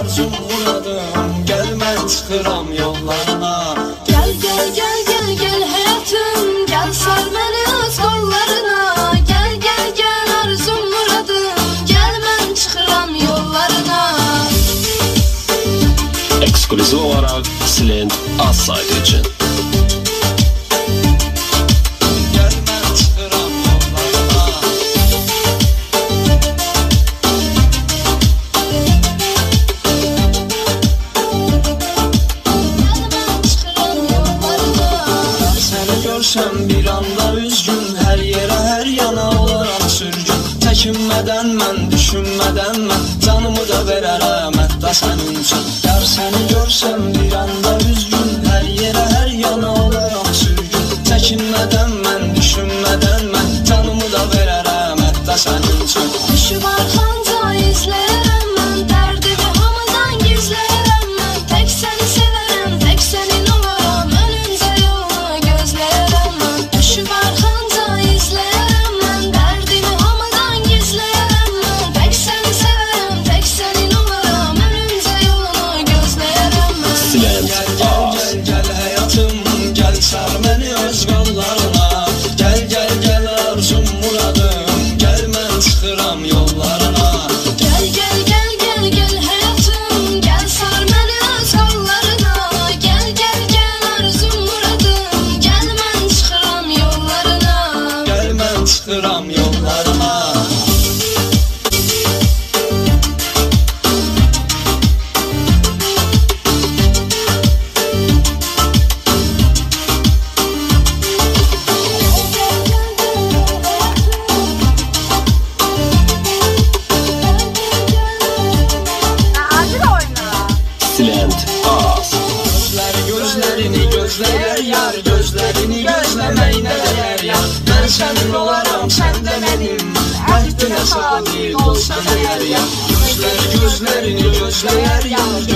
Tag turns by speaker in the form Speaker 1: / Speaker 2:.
Speaker 1: Arzum muradım Gel mən çıxıram yollarına.
Speaker 2: Gel gel gel gel gel hayatım. Gel sar beni öz kollarına. Gel gel gel arzum muradım Gel ben çıkıram yollarına.
Speaker 3: Ekskluzив olaraq Silent az saytı
Speaker 1: Görsəm bir anda üzgün Hər yerə, hər yana olaram sürgün. Çəkinmədən mən, düşünmədən mən Canımı da verərəm hətta sənin üçün Yar səni görsəm bir anda Gel gel gel arzum muradım Gel mən çıxıram yollarına Gözləri gözlərini gözləyər yar Gözlərini gözləməyinə dəyər yar. Mən sənin olaram, sən də mənim Əhdinə sadiq olsan əgər yar. Gözləri gözlərini gözləyər yar